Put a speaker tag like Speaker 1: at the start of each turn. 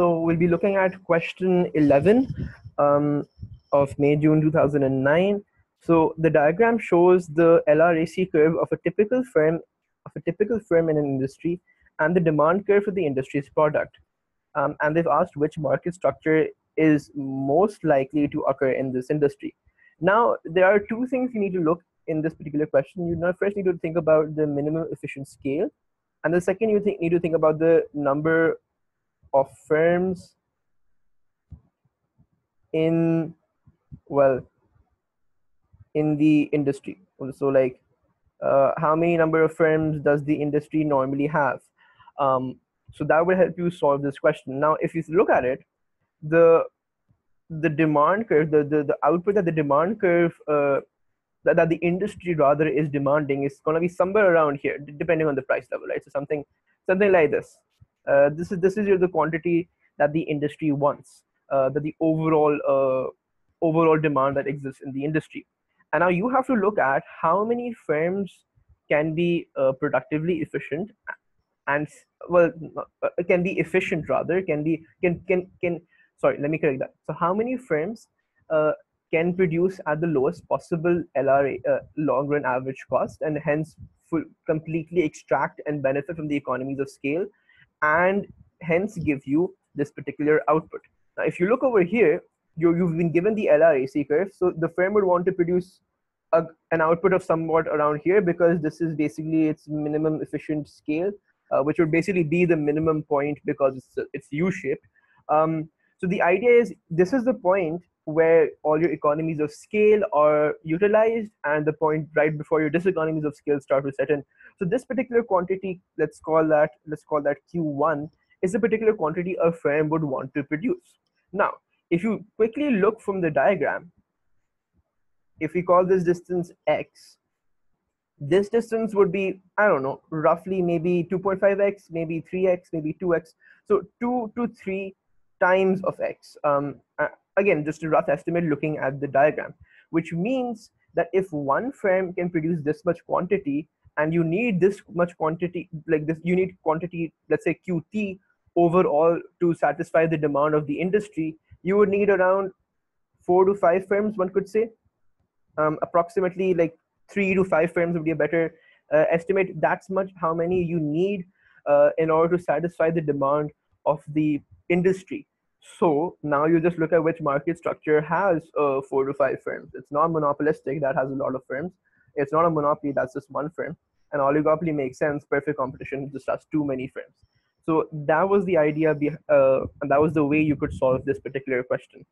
Speaker 1: So we'll be looking at question 11 um, of May, June 2009. So the diagram shows the LRAC curve of a typical firm of a typical firm in an industry and the demand curve for the industry's product. Um, and they've asked which market structure is most likely to occur in this industry. Now, there are two things you need to look in this particular question. You first need to think about the minimum efficient scale. And the second, you need to think about the number of firms in, well, in the industry. So like, uh, how many number of firms does the industry normally have? Um, so that will help you solve this question. Now, if you look at it, the the demand curve, the, the, the output that the demand curve, uh, that, that the industry rather is demanding is going to be somewhere around here, depending on the price level, right? So something something like this. Uh, this is this is the quantity that the industry wants, uh, that the overall uh, overall demand that exists in the industry. And now you have to look at how many firms can be uh, productively efficient and well uh, can be efficient rather can be can can can sorry let me correct that so how many firms can produce at the lowest possible LRA uh, long run average cost and hence full, completely extract and benefit from the economies of scale and hence give you this particular output. Now, if you look over here, you you've been given the LRAC curve. So the firm would want to produce a, an output of somewhat around here because this is basically its minimum efficient scale, uh, which would basically be the minimum point because it's, it's U-shaped. Um, so the idea is this is the point where all your economies of scale are utilized and the point right before your diseconomies of scale start to set in. So this particular quantity, let's call that, let's call that Q1, is a particular quantity a firm would want to produce. Now, if you quickly look from the diagram, if we call this distance x, this distance would be, I don't know, roughly maybe 2.5x, maybe 3x, maybe 2x. So 2 to 3 times of x. Um, uh, again, just a rough estimate looking at the diagram, which means that if one firm can produce this much quantity and you need this much quantity, like this, you need quantity, let's say QT overall to satisfy the demand of the industry, you would need around four to five firms, one could say. Um, approximately like three to five firms would be a better uh, estimate. That's much how many you need uh, in order to satisfy the demand of the industry. So now you just look at which market structure has uh, four to five firms. It's not monopolistic that has a lot of firms. It's not a monopoly that's just one firm. And oligopoly makes sense. Perfect competition just has too many firms. So that was the idea, be, uh, and that was the way you could solve this particular question.